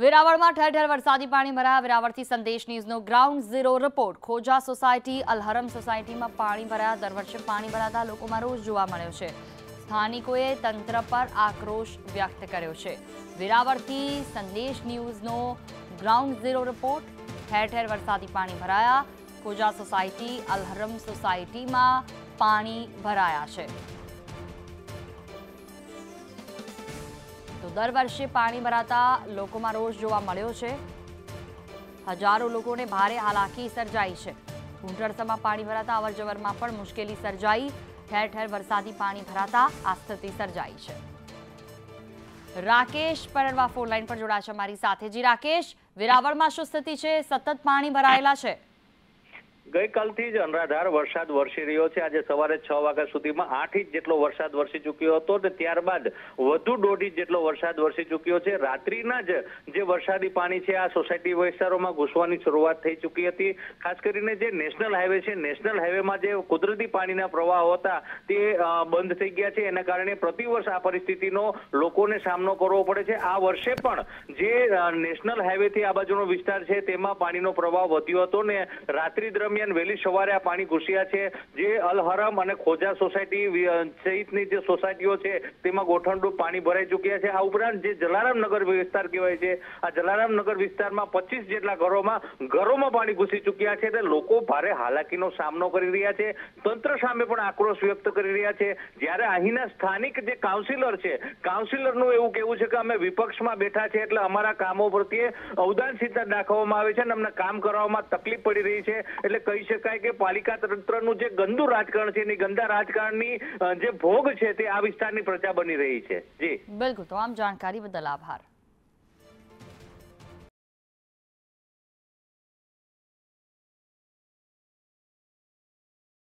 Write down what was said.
વેરાવળમાં ઠેર ઠેર વરસાદી પાણી ભરાયા. વેરાવળથી Sandesh ન્યૂઝનો ground zero report. Khoja society, અલહરમ સોસાયટીમાં પાણી ભરાયા. દર વર્ષે પાણી ભરાતા લોકોમાં રોષ જોવા મળ્યો છે. સ્થાનિકોએ તંત્ર પર આક્રોશ વ્યક્ત કર્યો છે. વેરાવળથી સંદેશ ન્યૂઝનો ગ્રાઉન્ડ ઝીરો રિપોર્ટ. ઠેર ઠેર વરસાદી પાણી ભરાયા. ખોજા સોસાયટી, અલહરમ સોસાયટીમાં પાણી ભરાયા છે. દર વર્ષે પાણી ભરાતા લોકોમાં રોષ જોવા મળ્યો છે. હજારો લોકોને ભારે હાલાકી સર્જાઈ છે. ઘૂંટણસમાં પાણી ભરાતા અવરજવરમાં પણ મુશ્કેલી સર્જાઈ. ઠેર ઠેર વરસાદી પાણી ભરાતા આ સ્થિતિ સર્જાઈ છે. રાકેશ પરણવા ફોનલાઈન પર જોડાશે મારી સાથે. જી રાકેશ, વેરાવળમાં શું સ્થિતિ છે? સતત પાણી ભરાયેલા છે. ગઈકાલથી જ અનરાધાર વરસાદ વરસી રહ્યો છે. આજે સવારે છ વાગ્યા સુધીમાં આઠ ઇંચ જેટલો વરસાદ વરસી ચૂક્યો હતો અને ત્યારબાદ વધુ દોઢ ઇંચ જેટલો વરસાદ વરસી ચૂક્યો છે. રાત્રિના જ જે વરસાદી પાણી છે, આ સોસાયટી વિસ્તારોમાં ઘૂસવાની શરૂઆત થઈ ચૂકી હતી. ખાસ કરીને જે નેશનલ હાઈવે છે, નેશનલ હાઈવેમાં જે કુદરતી પાણીના પ્રવાહો હતા તે બંધ થઈ ગયા છે. એના કારણે પ્રતિવર્ષ આ પરિસ્થિતિનો લોકોને સામનો કરવો પડે છે. આ વર્ષે પણ જે નેશનલ હાઈવેથી આ બાજુનો વિસ્તાર છે, તેમાં પાણીનો પ્રવાહ વધ્યો હતો ને રાત્રિ દરમિયાન વહેલી સવારે આ પાણી ઘૂસ્યા છે. જે અલહરમ અને ખોજા સોસાયટી સહિતની જે સોસાયટીઓ છે, તેમાં ગોઠણરૂપ પાણી ભરાઈ ચૂક્યા છે. આ ઉપરાંત જે જલારામ નગર વિસ્તાર કહેવાય છે, આ જલારામ નગર વિસ્તારમાં પચીસ જેટલા ઘરોમાં ઘરોમાં પાણી ઘૂસી ચૂક્યા છે એટલે લોકો ભારે હાલાકીનો સામનો કરી રહ્યા છે. તંત્ર સામે પણ આક્રોશ વ્યક્ત કરી રહ્યા છે. જ્યારે અહીંના સ્થાનિક જે કાઉન્સિલર છે, કાઉન્સિલરનું એવું કહેવું છે કે અમે વિપક્ષમાં બેઠા છે એટલે અમારા કામો પ્રત્યે અવદાનશીલતા દાખવવામાં આવે છે અને અમને કામ કરવામાં તકલીફ પડી રહી છે. એટલે કહી શકાય કે પાલિકા તંત્રનું જે ગંદુ રાજકારણ છે, એની ગંદા રાજકારણની જે ભોગ છે, તે આ વિસ્તારની પ્રજા બની રહી છે. જી. બિલકુલ. તમામ જાણકારી બદલ આભાર.